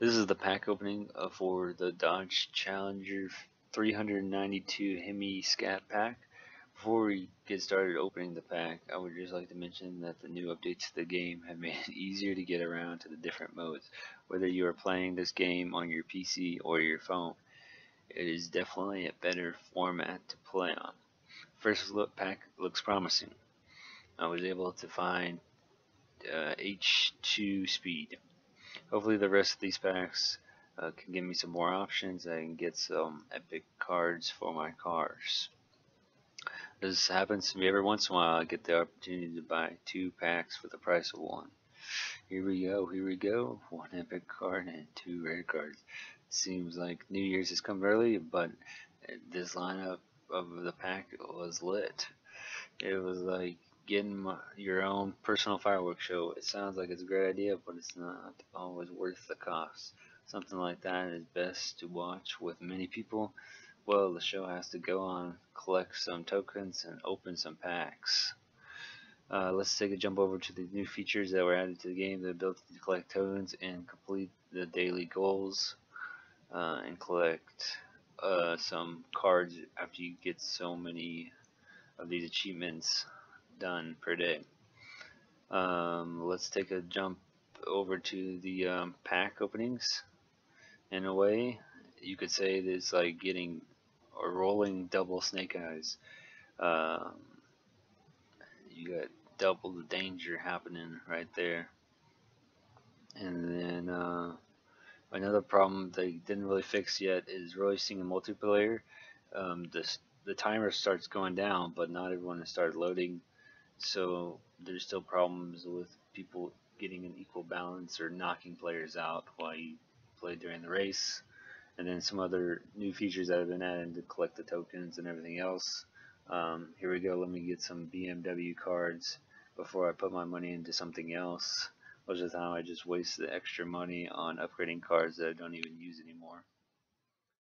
This is the pack opening uh, for the Dodge Challenger 392 Hemi Scat Pack. Before we get started opening the pack, I would just like to mention that the new updates to the game have made it easier to get around to the different modes, whether you are playing this game on your PC or your phone. It is definitely a better format to play on. First look pack looks promising. I was able to find uh, H2 speed hopefully the rest of these packs uh, can give me some more options I can get some epic cards for my cars. This happens to me every once in a while. I get the opportunity to buy two packs for the price of one. Here we go, here we go. One epic card and two rare cards. Seems like New Year's has come early, but this lineup of the pack was lit. It was like getting my, your own personal fireworks show. It sounds like it's a great idea, but it's not always worth the cost. Something like that is best to watch with many people. Well, the show has to go on, collect some tokens, and open some packs. Uh, let's take a jump over to the new features that were added to the game. The ability to collect tokens and complete the daily goals, uh, and collect uh, some cards after you get so many of these achievements done per day. Um, let's take a jump over to the um, pack openings. In a way, you could say it's like getting a rolling double snake eyes. Um, you got double the danger happening right there. And then uh, another problem they didn't really fix yet is releasing a multiplayer. Um, the the timer starts going down, but not everyone has started loading so there's still problems with people getting an equal balance or knocking players out while you play during the race. And then some other new features that have been added to collect the tokens and everything else. Um, here we go, let me get some BMW cards before I put my money into something else. Most of the time I just waste the extra money on upgrading cards that I don't even use anymore.